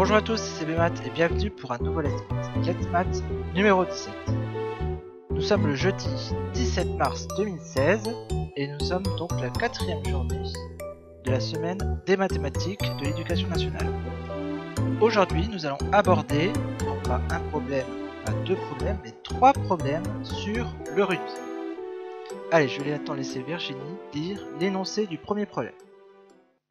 Bonjour à tous, c'est BMAT et bienvenue pour un nouveau Let's Math numéro 17. Nous sommes le jeudi 17 mars 2016 et nous sommes donc la quatrième journée de la semaine des mathématiques de l'éducation nationale. Aujourd'hui, nous allons aborder non pas un problème, pas deux problèmes, mais trois problèmes sur le rugby. Allez, je vais maintenant laisser Virginie dire l'énoncé du premier problème.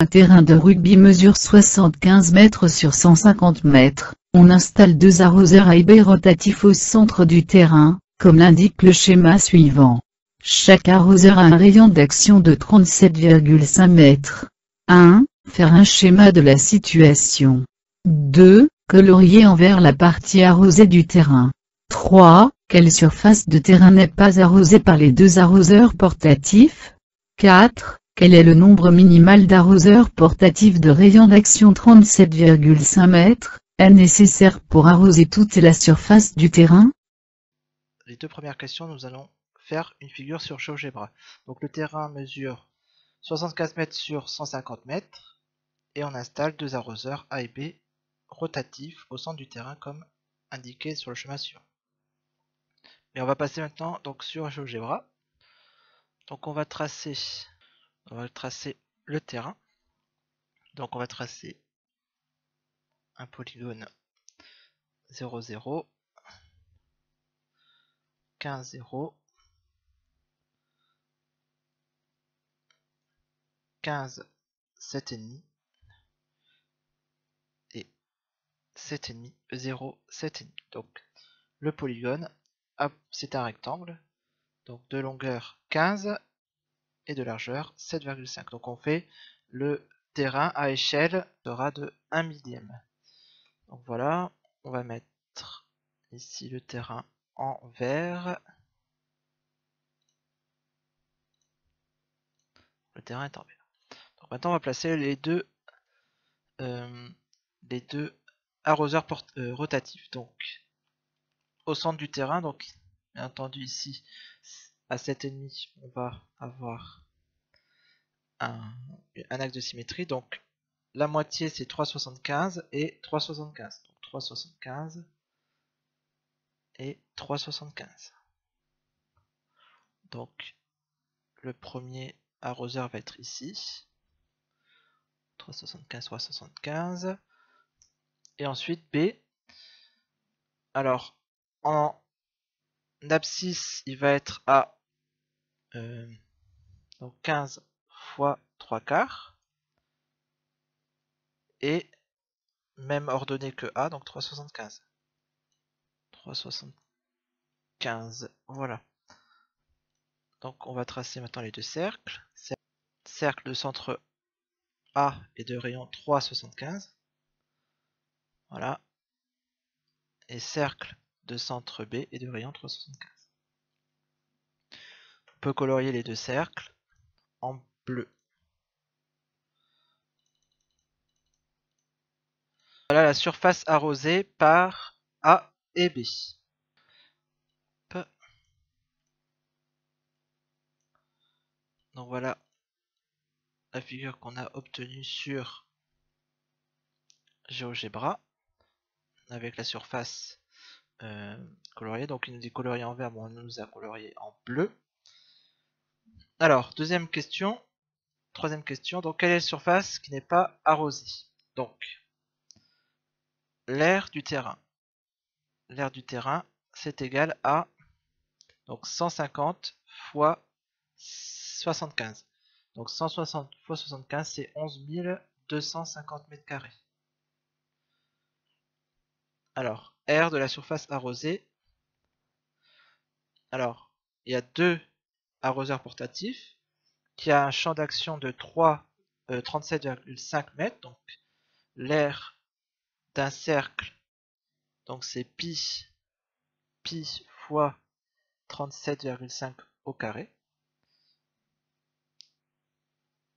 Un terrain de rugby mesure 75 mètres sur 150 mètres. On installe deux arroseurs B rotatifs au centre du terrain, comme l'indique le schéma suivant. Chaque arroseur a un rayon d'action de 37,5 mètres. 1. Faire un schéma de la situation. 2. Colorier envers la partie arrosée du terrain. 3. Quelle surface de terrain n'est pas arrosée par les deux arroseurs portatifs 4. Quel est le nombre minimal d'arroseurs portatifs de rayon d'action 37,5 mètres, est nécessaire pour arroser toute la surface du terrain? Les deux premières questions, nous allons faire une figure sur GeoGebra. Donc le terrain mesure 75 mètres sur 150 mètres et on installe deux arroseurs A et B rotatifs au centre du terrain comme indiqué sur le chemin suivant. Et on va passer maintenant donc sur GeoGebra. Donc on va tracer on va tracer le terrain. Donc on va tracer un polygone 0, 0, 15, 0, 15, 7,5 et 7,5, 0, 7,5. Donc le polygone, c'est un rectangle, donc de longueur 15 et de largeur 7,5. Donc on fait le terrain à échelle sera de 1 millième. Donc voilà, on va mettre ici le terrain en vert. Le terrain est en vert. Donc maintenant on va placer les deux euh, les deux arroseurs euh, rotatifs. Donc au centre du terrain, donc bien entendu ici à 7,5 on va avoir un, axe de symétrie. Donc la moitié c'est 3,75 et 3,75 donc 3,75 et 3,75 donc le premier arroseur va être ici. 3,75 3,75 et ensuite B. Alors en abscisse il va être à euh, donc 15 fois 3 quarts et même ordonnée que A, donc 375. 375, voilà. Donc on va tracer maintenant les deux cercles. Cercle de centre A et de rayon 3,75. Voilà. Et cercle de centre B et de rayon 3,75 peut colorier les deux cercles en Voilà la surface arrosée par A et B. Donc voilà la figure qu'on a obtenue sur GeoGebra avec la surface euh, coloriée. Donc il nous dit colorié en vert, bon, on nous a colorié en bleu. Alors, deuxième question. Troisième question. Donc, quelle est la surface qui n'est pas arrosée? Donc, l'air du terrain. L'air du terrain, c'est égal à donc 150 fois 75. Donc 160 fois 75, c'est 11 250 mètres carrés. Alors, air de la surface arrosée. Alors, il y a deux arroseur portatif qui a un champ d'action de 3 37,5 euh, mètres donc l'air d'un cercle donc c'est pi pi fois 37,5 au carré.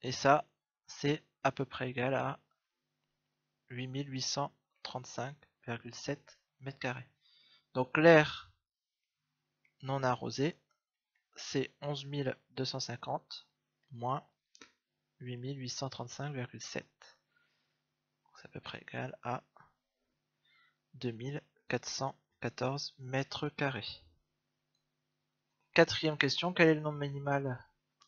Et ça c'est à peu près égal à 8835,7 mètres carrés. Donc l'air non arrosé c'est 11 250 moins 8835,7. C'est à peu près égal à 2414 mètres carrés. Quatrième question, quel est le nombre minimal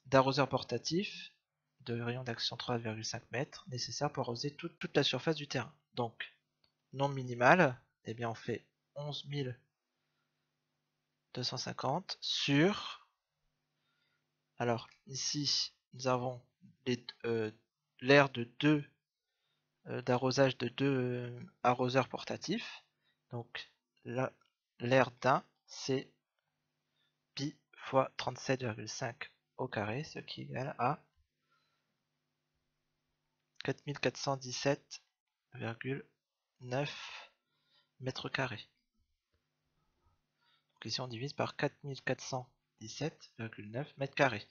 d'arroseurs portatifs de rayon d'action 3,5 mètres nécessaire pour arroser toute, la surface du terrain? Donc, nombre minimal, eh bien on fait 11 250 sur... Alors, ici, nous avons euh, l'air de deux euh, d'arrosage de deux euh, arroseurs portatifs. Donc, l'air d'un, c'est pi fois 37,5 au carré, ce qui égale à 4417,9 mètres carrés. Donc ici on divise par 4417,9 mètres carrés.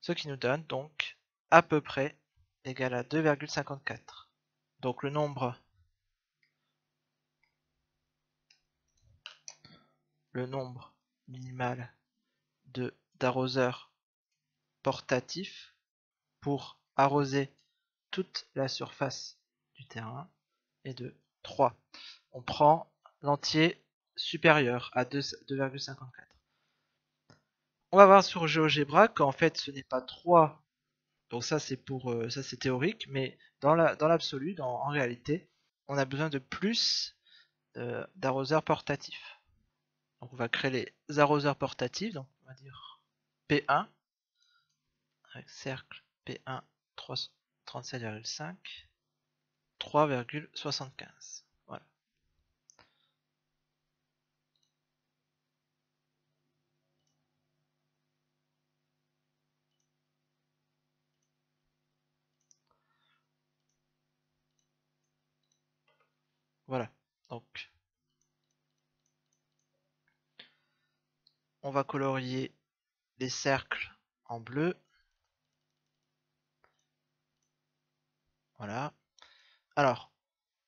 Ce qui nous donne donc à peu près égal à 2,54. Donc le nombre le nombre minimal de d'arroseurs portatifs pour arroser toute la surface du terrain est de 3. On prend l'entier supérieur à 2,54. On va voir sur GeoGebra qu'en fait ce n'est pas 3, donc ça c'est pour euh, ça c'est théorique, mais dans l'absolu, en réalité, on a besoin de plus euh, d'arroseurs portatifs. Donc on va créer les arroseurs portatifs, donc on va dire P1 avec cercle P1 37,5 3,75 voilà voilà donc on va colorier les cercles en bleu. Voilà. Alors,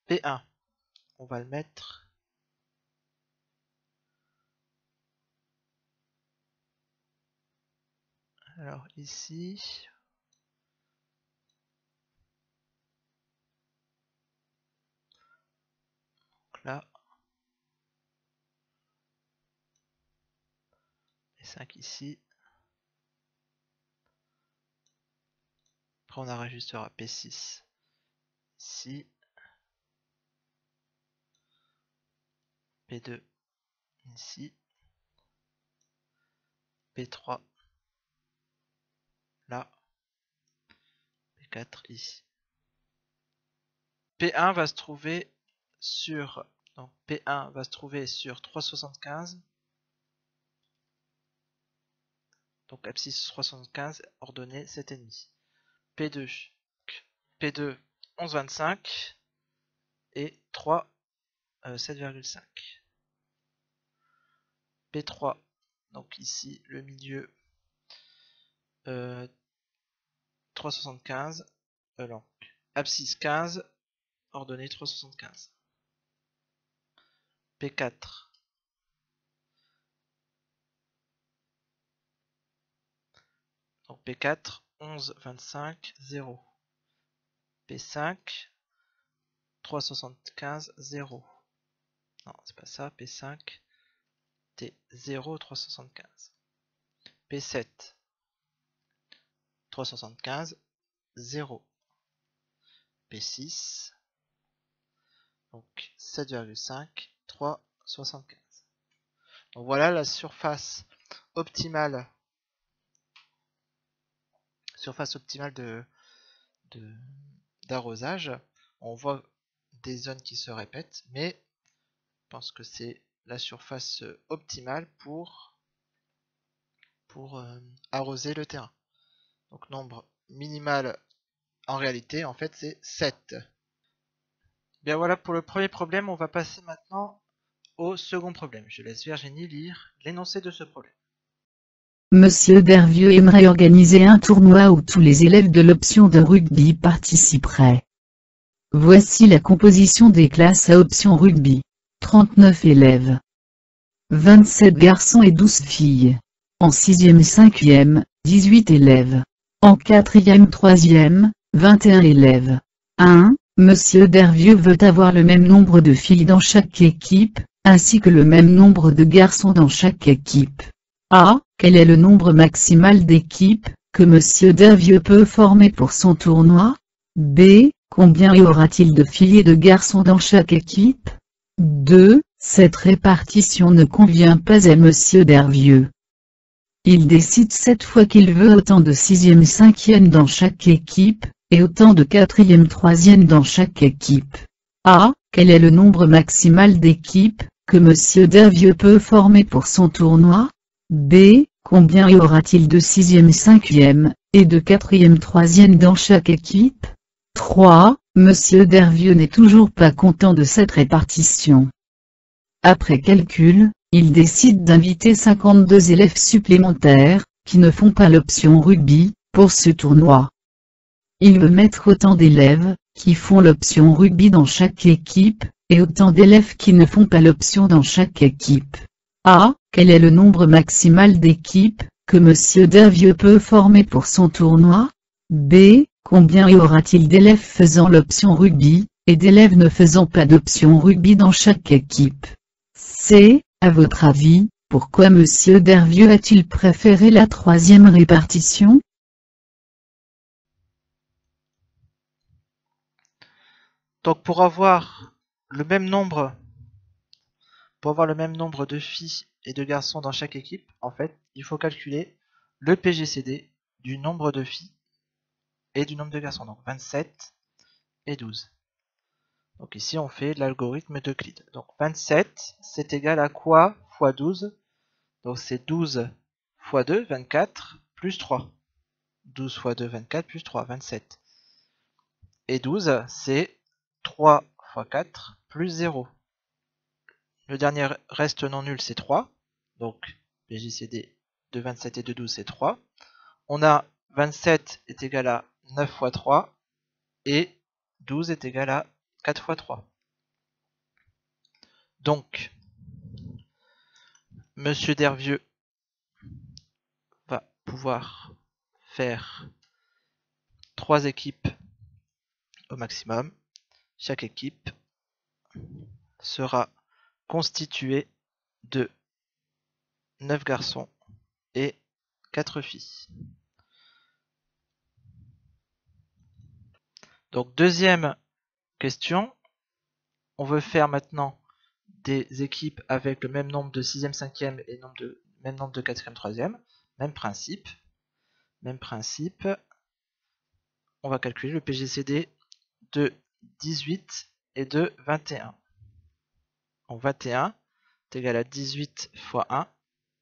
P1, on va le mettre Alors ici, là, 5 ici. Après on enregistrera P6 ici. P2 ici. P3 là. P4 ici. P1 va se trouver sur donc P1 va se trouver sur 375 Donc abscisse 375, ordonnée 7,5. P2, P2 11,25 et 3 7,5. P3, donc ici le milieu euh, 375, euh, abscisse 15, ordonnée 375. P4, Donc P4, 11, 25, 0. P5, 375, 0. Non, c'est pas ça. P5, T 0, 375. P7, 375, 0. P6, donc 7,5, 3,75. Donc voilà la surface optimale surface optimale de d'arrosage, on voit des zones qui se répètent, mais je pense que c'est la surface optimale pour, euh, arroser le terrain. Donc nombre minimal en réalité, en fait, c'est 7. Bien voilà pour le premier problème, on va passer maintenant au second problème. Je laisse Virginie lire l'énoncé de ce problème. Monsieur Dervieux aimerait organiser un tournoi où tous les élèves de l'option de rugby participeraient. Voici la composition des classes à option rugby. 39 élèves. 27 garçons et 12 filles. En 6e 5e, 18 élèves. En 4e 3e, 21 élèves. 1, Monsieur Dervieux veut avoir le même nombre de filles dans chaque équipe, ainsi que le même nombre de garçons dans chaque équipe. A. Quel est le nombre maximal d'équipes que Monsieur Dervieux peut former pour son tournoi? B. Combien y aura-t-il de filles et de garçons dans chaque équipe? 2. Cette répartition ne convient pas à Monsieur Dervieux. Il décide cette fois qu'il veut autant de 6e 5e dans chaque équipe, et autant de 4e 3e dans chaque équipe. A. Quel est le nombre maximal d'équipes que Monsieur Dervieux peut former pour son tournoi? B. Combien y aura-t-il de 6e 5e, et de 4e 3e dans chaque équipe? 3. Monsieur Dervieux n'est toujours pas content de cette répartition. Après calcul, il décide d'inviter 52 élèves supplémentaires, qui ne font pas l'option rugby, pour ce tournoi. Il veut mettre autant d'élèves, qui font l'option rugby dans chaque équipe, et autant d'élèves qui ne font pas l'option dans chaque équipe. A. Quel est le nombre maximal d'équipes, que Monsieur Dervieux peut former pour son tournoi? B. Combien y aura-t-il d'élèves faisant l'option rugby, et d'élèves ne faisant pas d'option rugby dans chaque équipe? C. À votre avis, pourquoi Monsieur Dervieux a-t-il préféré la troisième répartition? Donc pour avoir le même nombre pour avoir le même nombre de filles et de garçons dans chaque équipe, en fait, il faut calculer le PGCD du nombre de filles et du nombre de garçons. Donc 27 et 12. Donc ici on fait l'algorithme d'Euclide. Donc 27 c'est égal à quoi fois 12 Donc c'est 12 fois 2, 24, plus 3. 12 fois 2, 24, plus 3, 27. Et 12 c'est 3 fois 4, plus 0. Le dernier reste non nul c'est 3. Donc PJCD de 27 et de 12 c'est 3. On a 27 est égal à 9 fois 3 et 12 est égal à 4 fois 3. Donc, Monsieur Dervieux va pouvoir faire 3 équipes au maximum. Chaque équipe sera constituée de 9 garçons et 4 filles. Donc deuxième question, on veut faire maintenant des équipes avec le même nombre de 6e, 5e et nombre de, même nombre de 4e, 3e. Même principe. Même principe. On va calculer le PGCD de 18 et de 21. Donc 21 est égal à 18 fois 1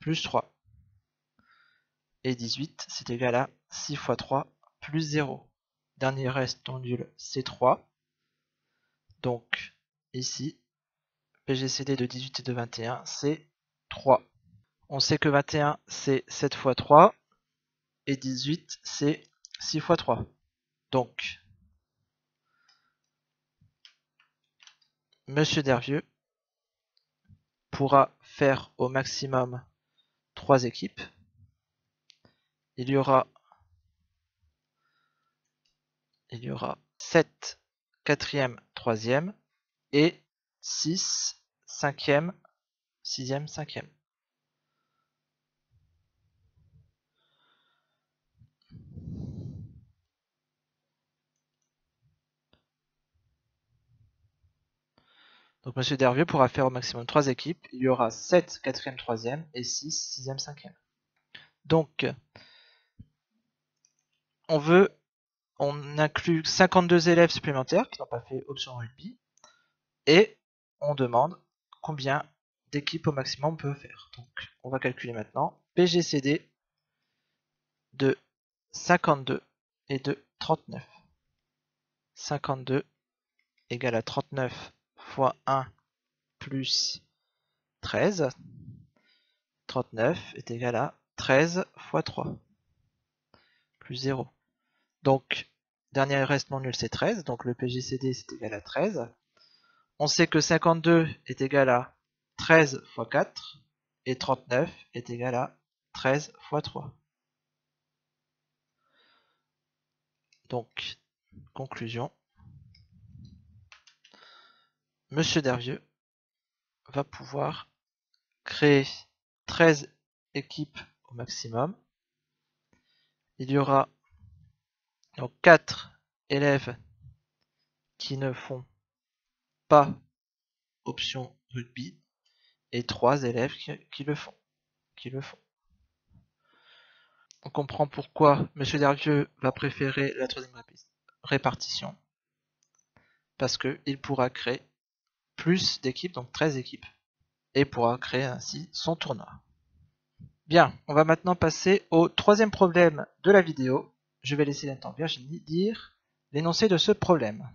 plus 3. Et 18 c'est égal à 6 fois 3 plus 0 dernier reste non nul, c'est 3. Donc ici, PGCD de 18 et de 21, c'est 3. On sait que 21, c'est 7 fois 3, et 18, c'est 6 fois 3. Donc, Monsieur Dervieux pourra faire au maximum 3 équipes. Il y aura il y aura 7 quatrième, troisième et 6 cinquième, sixième, cinquième. Donc Monsieur Dervieux pourra faire au maximum 3 équipes. Il y aura 7 quatrième, troisième et 6 sixième, cinquième. Donc on veut on inclut 52 élèves supplémentaires qui n'ont pas fait option rugby et on demande combien d'équipes au maximum on peut faire. Donc on va calculer maintenant PGCD de 52 et de 39. 52 égale à 39 fois 1 plus 13. 39 est égal à 13 fois 3 plus 0. Donc, dernier reste non nul, c'est 13. Donc, le PGCD, c'est égal à 13. On sait que 52 est égal à 13 fois 4. Et 39 est égal à 13 fois 3. Donc, conclusion. Monsieur Dervieux va pouvoir créer 13 équipes au maximum. Il y aura donc 4 élèves qui ne font pas option rugby et 3 élèves qui, le font. Qui le font. On comprend pourquoi M. Dervieux va préférer la troisième répartition. Parce qu'il pourra créer plus d'équipes, donc 13 équipes. Et pourra créer ainsi son tournoi. Bien, on va maintenant passer au troisième problème de la vidéo. Je vais laisser l'instant Virginie dire l'énoncé de ce problème.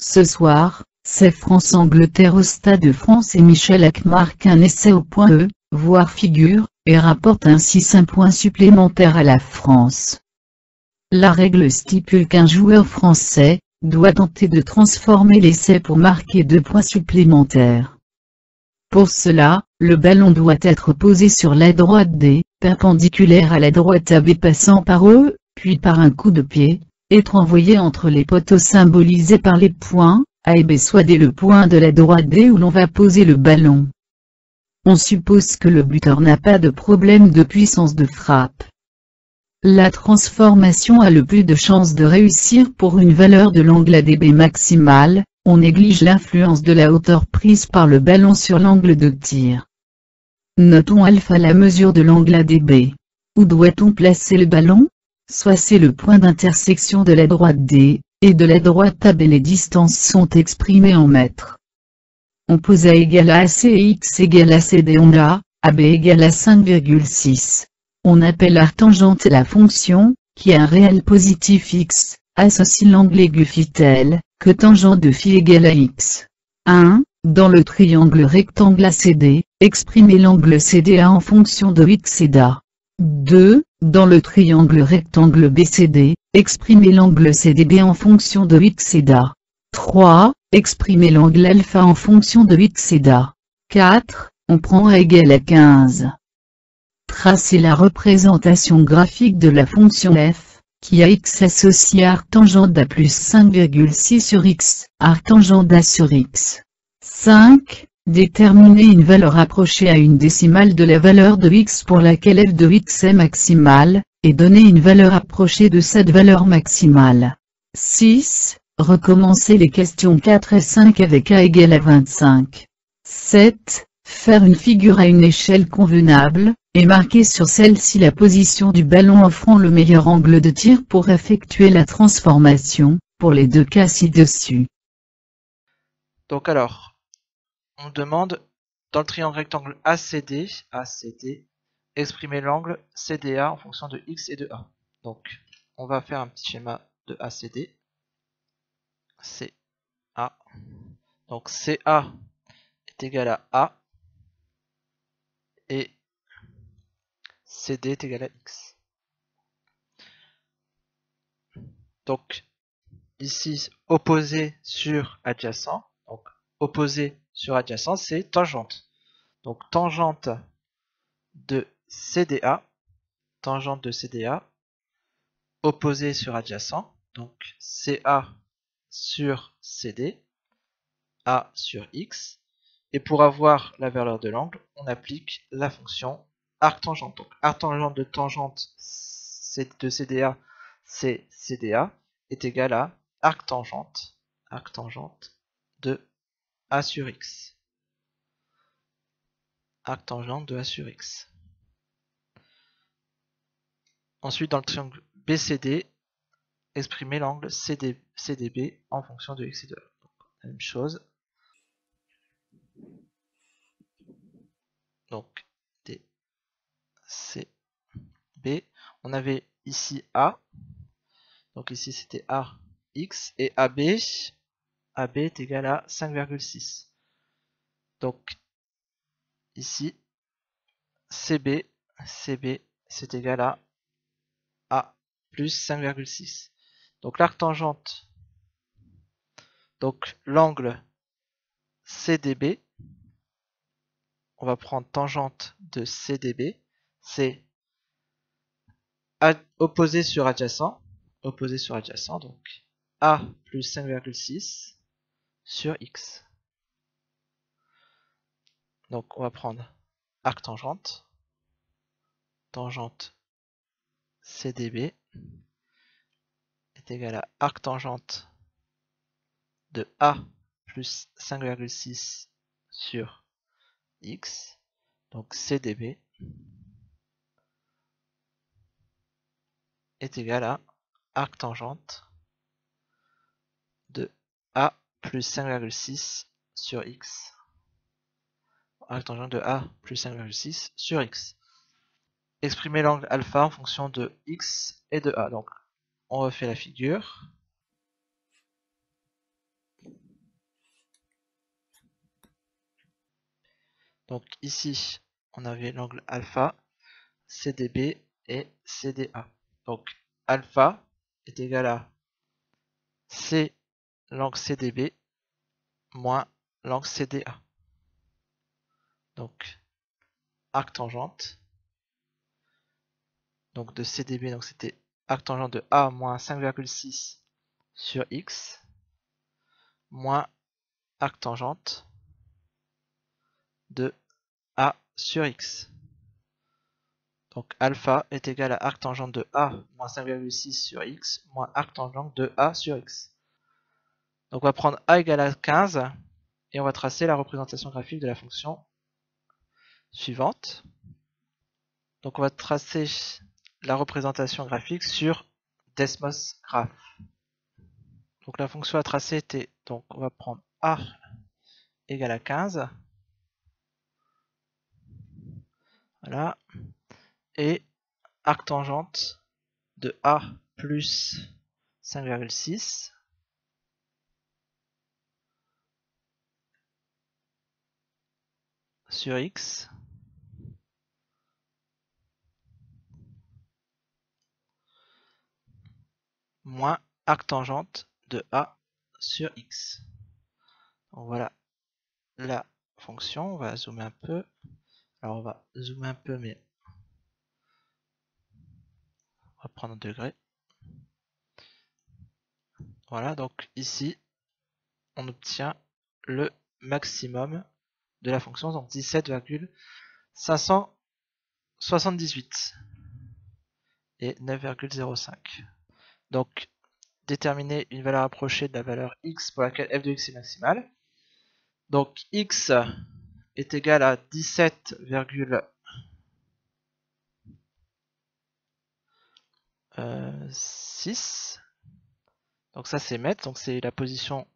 Ce soir, c'est France-Angleterre au Stade de France et Michel Hack marque un essai au point E, voire figure, et rapporte ainsi 5 points supplémentaires à la France. La règle stipule qu'un joueur français, doit tenter de transformer l'essai pour marquer 2 points supplémentaires. Pour cela, le ballon doit être posé sur la droite D, perpendiculaire à la droite AB passant par E, puis par un coup de pied, être envoyé entre les poteaux symbolisés par les points, A et B soit dès le point de la droite D où l'on va poser le ballon. On suppose que le buteur n'a pas de problème de puissance de frappe. La transformation a le plus de chances de réussir pour une valeur de l'angle ADB maximale, on néglige l'influence de la hauteur prise par le ballon sur l'angle de tir. Notons alpha la mesure de l'angle ADB. Où doit-on placer le ballon? Soit c'est le point d'intersection de la droite D, et de la droite AB les distances sont exprimées en mètres. On pose A égale à AC et X égale à CD on a, AB égale à 5,6. On appelle arctangente la fonction, qui a un réel positif X, associe l'angle aigu phi que tangente de phi égale à X. 1. Dans le triangle rectangle ACD, exprimez l'angle CDA en fonction de X et d'A. 2. Dans le triangle rectangle BCD, exprimez l'angle CDB en fonction de X et d'A. 3. Exprimez l'angle alpha en fonction de X et d'A. 4. On prend A égale à 15. Tracez la représentation graphique de la fonction f, qui a x associé à arctangente d'A plus 5,6 sur x, arctangente d'A sur x. 5. Déterminer une valeur approchée à une décimale de la valeur de x pour laquelle f de x est maximale, et donner une valeur approchée de cette valeur maximale. 6. Recommencer les questions 4 et 5 avec a égale à 25. 7. Faire une figure à une échelle convenable, et marquer sur celle-ci la position du ballon offrant le meilleur angle de tir pour effectuer la transformation, pour les deux cas ci-dessus. Donc alors, on demande dans le triangle rectangle ACD, ACD, exprimer l'angle CDA en fonction de X et de A. Donc, on va faire un petit schéma de ACD. CA. Donc, CA est égal à A et CD est égal à X. Donc ici opposé sur adjacent, donc opposé sur adjacent c'est tangente. Donc tangente de CDA, tangente de CDA, opposé sur adjacent, donc CA sur CD, A sur X, et pour avoir la valeur de l'angle, on applique la fonction arc-tangente. Donc arc-tangente de tangente de CDA, c'est CDA, est égal à arc-tangente, arc-tangente de A sur X. Arc-tangente de A sur X. Ensuite, dans le triangle BCD, exprimer l'angle CDB en fonction de X et de A. même chose, donc D, C, B. On avait ici A, donc ici c'était A, X, et AB, AB est égal à 5,6. Donc ici, CB, CB c'est égal à A plus 5,6. Donc l'arc tangente, donc l'angle CDB, on va prendre tangente de CDB, c'est opposé sur adjacent, opposé sur adjacent, donc A plus 5,6 sur X. Donc on va prendre arc tangente, tangente CDB est égal à arc tangente de A plus 5,6 sur X, donc CDB est égal à arc tangente de A plus 5,6 sur X. Arc tangente de A plus 5,6 sur X. Exprimer l'angle alpha en fonction de X et de A. Donc, on refait la figure. Donc ici, on avait l'angle alpha, CDB et CDA. Donc alpha est égal à C l'angle CDB moins l'angle CDA. Donc arc tangente. Donc de CDB, donc c'était arc tangente de A moins 5,6 sur X moins arc tangente de A sur X. Donc alpha est égal à arc tangente de A moins 5,6 sur X moins arc tangente de A sur X. Donc on va prendre A égale à 15 et on va tracer la représentation graphique de la fonction suivante. Donc on va tracer la représentation graphique sur Desmos Graph. Donc la fonction à tracer était, donc on va prendre A égale à 15. Et arc tangente de A plus 5,6 sur X moins arc tangente de A sur X. Voilà la fonction. On va zoomer un peu. Alors on va zoomer un peu, mais on va prendre un degré. Voilà, donc ici, on obtient le maximum de la fonction, donc 17,578 et 9,05. Donc, déterminer une valeur approchée de la valeur x pour laquelle f de x est maximale. Donc, x est égal à 17,6. Donc ça c'est mètre, donc c'est la position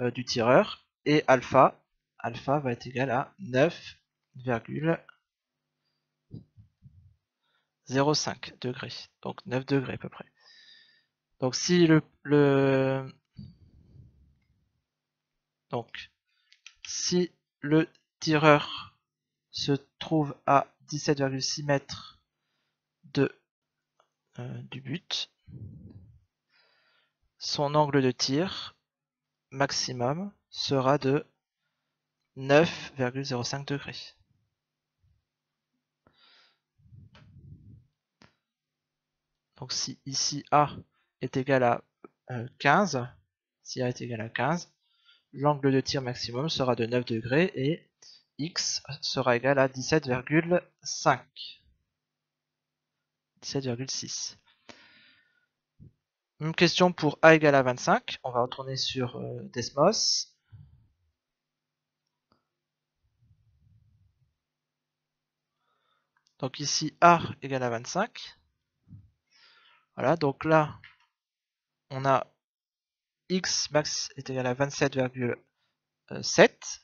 euh, du tireur. Et alpha, alpha va être égal à 9,05 degrés. Donc 9 degrés à peu près. Donc si le, le donc si le tireur se trouve à 17,6 mètres de euh, du but, son angle de tir maximum sera de 9,05 degrés. Donc si ici A est égal à 15, euh, si A est égal à 15, l'angle de tir maximum sera de 9 degrés et X sera égal à 17,5. 17,6. Une question pour A égale à 25. On va retourner sur euh, Desmos. Donc ici A égale à 25. Voilà, donc là, on a x max est égal à 27,7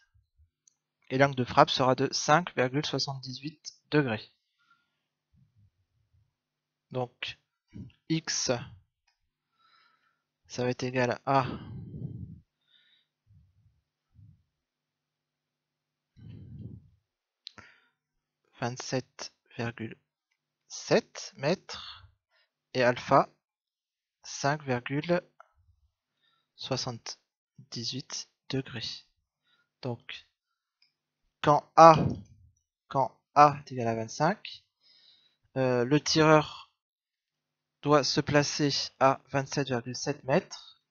et l'angle de frappe sera de 5,78 degrés. Donc x ça va être égal à 27,7 mètres et alpha 5,78 degrés. Donc, quand A, quand A est égal à 25, euh, le tireur doit se placer à 27,7 mètres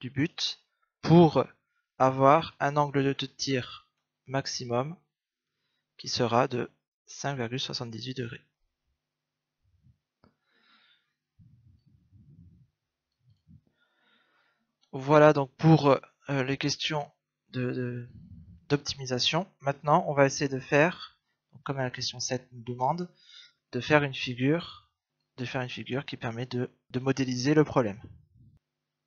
du but pour avoir un angle de tir maximum qui sera de 5,78 degrés. Voilà donc pour euh, les questions d'optimisation. Maintenant, on va essayer de faire, comme la question 7 nous demande, de faire une figure, de faire une figure qui permet de, modéliser le problème.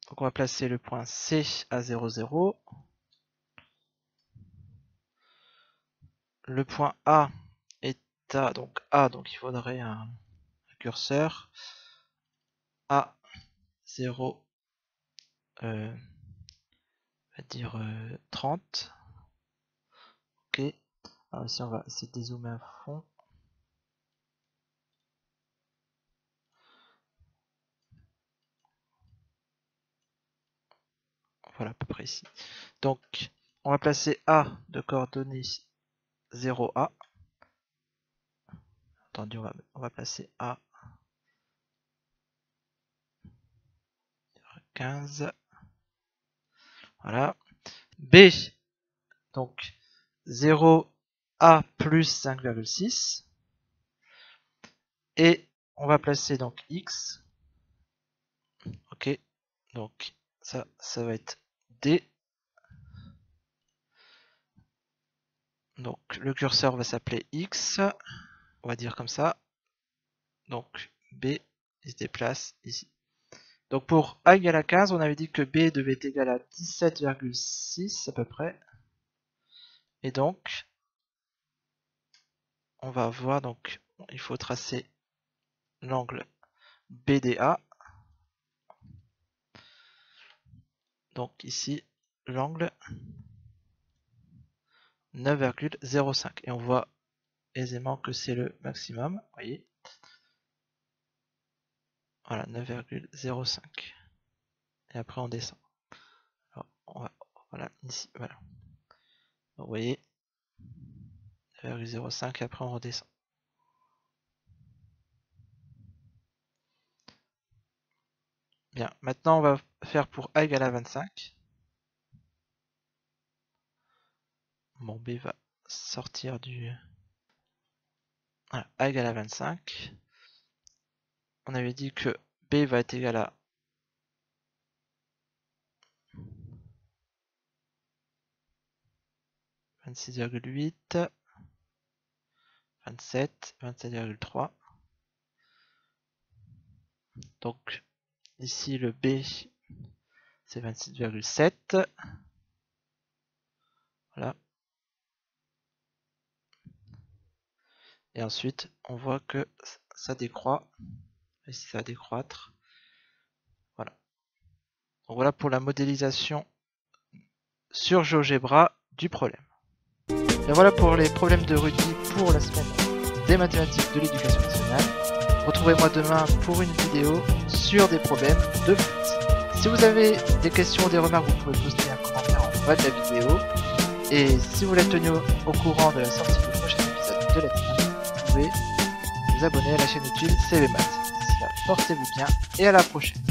Donc on va placer le point C à 0, 0. Le point A est à donc A, donc il faudrait un, curseur A 0 euh, on va dire 30 euh, alors ici on va essayer de dézoomer à fond. Voilà à peu près ici. Donc on va placer A de coordonnées 0A Attendez, on va, on va placer A. 15 voilà. B, donc 0A plus 5,6. Et on va placer donc X. Ok, donc ça, ça va être D. Donc le curseur va s'appeler X. On va dire comme ça. Donc B, il se déplace ici. Donc pour A égale à 15, on avait dit que B devait être égal à 17,6 à peu près. Et donc, on va voir, donc il faut tracer l'angle BDA. Donc ici, l'angle 9,05. Et on voit aisément que c'est le maximum, voyez. Voilà, 9,05. Et après on descend. Alors, on va, voilà, ici, voilà. vous voyez, 9,05 et après on redescend. Bien, maintenant on va faire pour A égale à 25. Bon, B va sortir du... Voilà, A égale à 25 on avait dit que B va être égal à « 26,8, 27, 27,3. Donc ici le B c'est 26,7. Voilà. Et ensuite on voit que ça décroît et ça va décroître. Voilà. Donc voilà pour la modélisation sur GeoGebra du problème. Et voilà pour les problèmes de rugby pour la semaine des mathématiques de l'éducation nationale. Retrouvez-moi demain pour une vidéo sur des problèmes de foot. Si vous avez des questions ou des remarques, vous pouvez poster un commentaire en bas de la vidéo. Et si vous voulez tenu au courant de la sortie du prochain épisode de la semaine, vous pouvez vous abonner à la chaîne YouTube CV Portez-vous bien et à la prochaine.